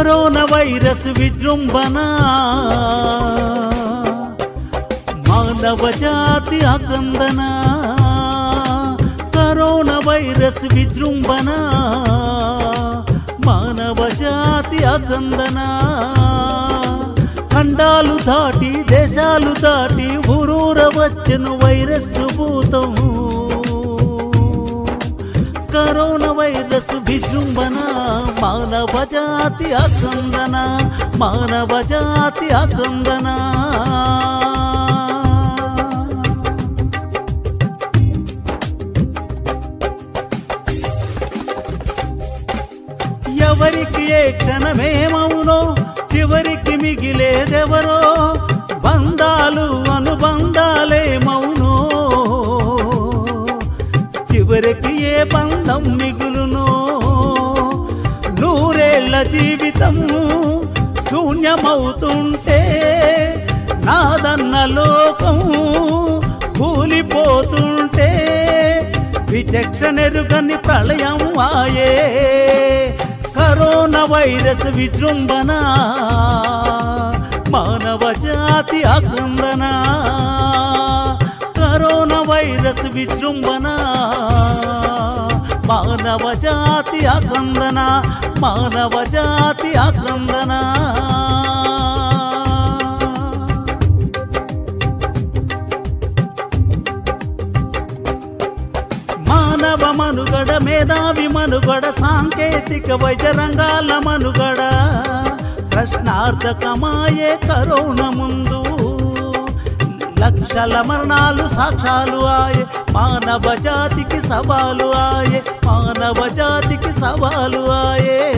Corona virus విజృంభణ. మానవ జాతి అకందన కరోనా వైరస్ విజృంభణ. మానవ జాతి అకందన ఖండాలు దాటి దేశాలు దాటి ఊరూర వచ్చను వైరస్ భూతము కరోనా వైరస్ విజృంభణ మానవ జాతి అకందన మానవ జాతి అకందన ఎవరికి ఏ క్షణమేమవునో చివరికి మిగిలేదెవరో బంధాలు అనుబంధాలేమవునో చివరికి ఏ బంధం మిగులునో. నూరేళ్ళ జీవితం శూన్యమవుతుంటే నాదన్న లోకం కూలిపోతుంటే విచక్షణెరుగని ప్రళయం ఆయే కరోనా వైరస్ విజృంభణ మానవ జాతి అకందన కరోనా వైరస్ విజృంభణ. మానవ జాతి అకందన మానవ జాతి అకందన మానవ మనుగడ మేధావి మనుగడ సాంకేతిక వైద్య రంగాల మనుగడ ప్రశ్నార్థకమాయే కరోనా ముందు లక్షల మరణాలు సాక్షాలు ఆయే. మానవ జాతికి సవాలు ఆయే. మానవ జాతికి సవాలు ఆయే.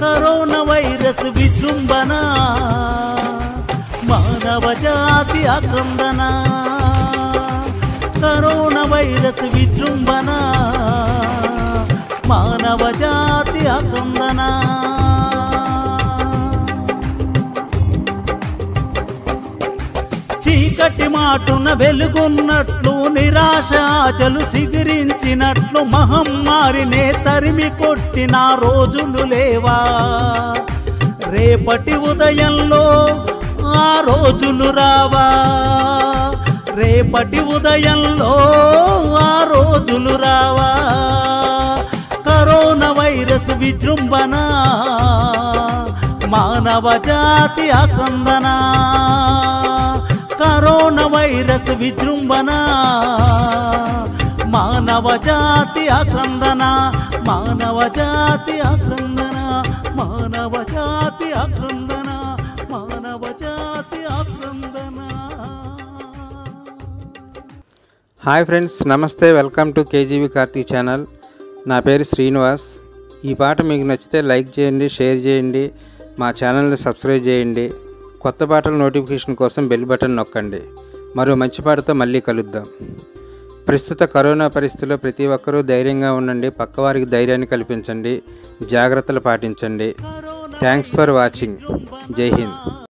కరోనా వైరస్ విజృంభణ. మానవ జాతి అకందన కరోనా వైరస్ విజృంభణ. మాటున వెలుగున్నట్లు నిరాశాచలు ఆశలు సిగిరించినట్లు మహమ్మారినే తరిమి కొట్టిన రోజులు లేవా? రేపటి ఉదయంలో ఆ రోజులు రావా? రేపటి ఉదయంలో ఆ రోజులు రావా? కరోనా వైరస్ విజృంభణ మానవ జాతి అకందనా వైరస్ విజృంభణ మానవ జాతి అకందన మానవ జాతి అకందన మానవ జాతి అకందన మానవ జాతి అకందన హాయ్ ఫ్రెండ్స్ నమస్తే welcome to KGV Karthik channel. నా పేరు శ్రీనివాస్. ఈ పాట మీకు నచ్చితే లైక్ చేయండి షేర్ చేయండి మా ఛానల్ని సబ్స్క్రైబ్ చేయండి. కొత్త పాటల నోటిఫికేషన్ కోసం బెల్ బటన్ నొక్కండి. మరో మంచి పాటతో మళ్ళీ కలుద్దాం. ప్రస్తుత కరోనా పరిస్థితుల్లో ప్రతి ఒక్కరూ ధైర్యంగా ఉండండి పక్కవారికి ధైర్యాన్ని కల్పించండి జాగ్రత్తలు పాటించండి. థ్యాంక్స్ ఫర్ వాచింగ్ జై హింద్